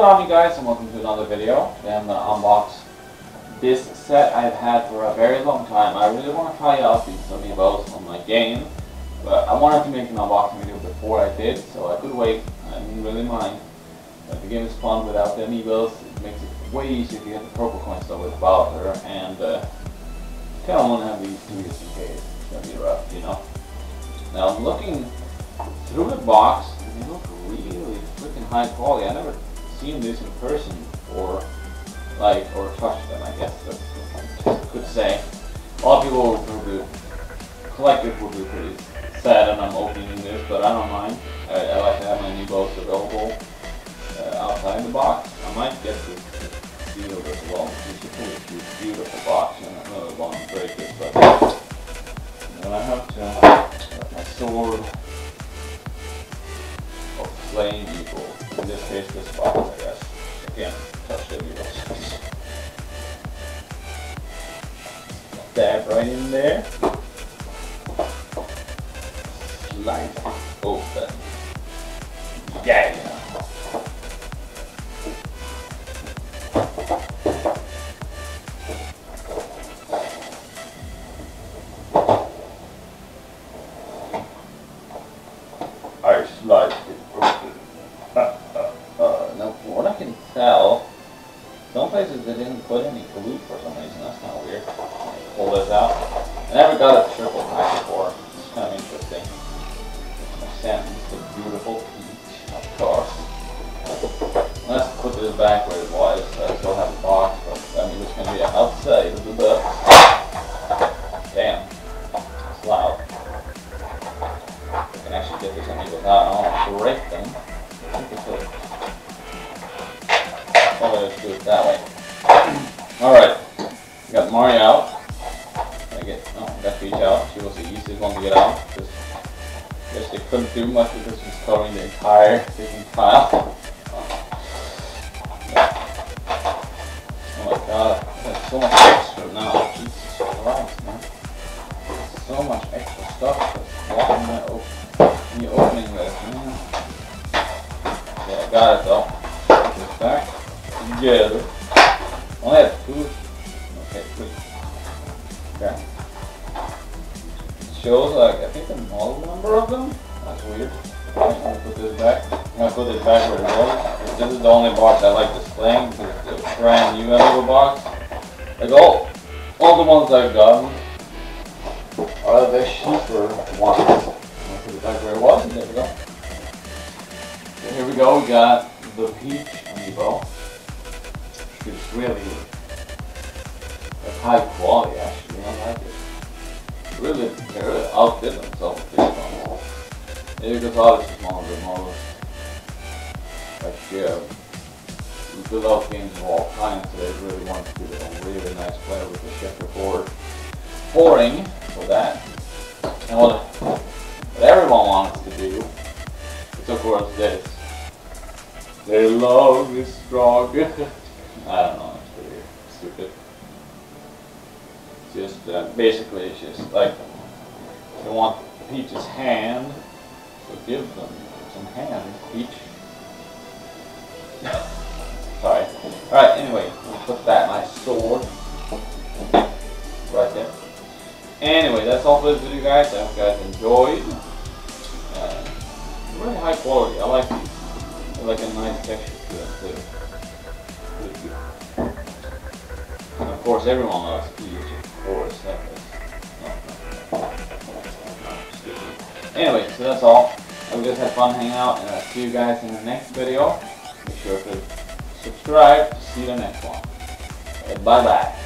going on you guys and welcome to another video. Today I'm going to unbox this set I've had for a very long time. I really want to try out these amiibos on my game, but I wanted to make an unboxing video before I did, so I could wait. I didn't really mind. But the game is fun without the amiibos. It makes it way easier to get the purple coins though with Bowser, and uh, kind of want to have these two just in case. It's going to be rough, you know. Now I'm looking through the box, they look really freaking high quality. I never seen this in person or like or touched them. I guess that's I could say. A lot of people will be collectors will be pretty sad and I'm opening this, but I don't mind. I, I like to have my amiibos available uh, outside the box. I might get this sealed as well. It's a pretty beautiful box, and I really want to break it, but then I have to get my sword of flame eagle. In this case, this box, I guess. Again, touch the needles. Stab right in there. Slide open. Yeah. Some places they didn't put any glue for some reason. That's kind of weird. Pull this out. I never got a triple pack before. It's kind of interesting. Sentence, the beautiful peach, of course. Let's put this back where it was. I still have the box, but I mean, it's going to be outside Let's do it that way. Alright. Got Mario out. I get oh, I got Peach out. She was the easiest one to get out. Just guess they couldn't do much because she's covering the entire freaking file. Oh my god. There's so much extra now. Jesus Christ, man. So much extra stuff. Just walking my op- in the opening this, man. Yeah, I got it though. This back together. Only have two. Okay, three. Okay. It shows like I think the model number of them. That's weird. Okay, I'm gonna put this back. I'm gonna put this back where it was. This is the only box I like displaying because it's a brand new Lego box. Like all, all the ones I've gotten are the cheaper ones. I'm gonna put it back where it was. There we go. So here we go. We got the Peach Amiibo. It's really of high quality actually, I like it. Really, they really outdid themselves with this one. Maybe because obviously it's one of the most, like, yeah, develop games of all kinds, so they really want to do a really nice player with the checkerboard pouring for that. And what, what everyone wants to do is of course this. Their love is strong. I don't know, it's pretty stupid. Just uh, basically, it's just like they want Peach's hand, so give them some hand, Peach. Sorry. All right. Anyway, we'll put that my sword right there. Anyway, that's all for this video, guys. I hope you guys enjoyed. Uh, really high quality. I like these. They like a nice texture to them too. Of course, everyone loves Peach. Of course, that is. Anyway, so that's all. I hope you guys had fun hanging out, and I'll see you guys in the next video. Make sure to subscribe to see the next one. Bye bye.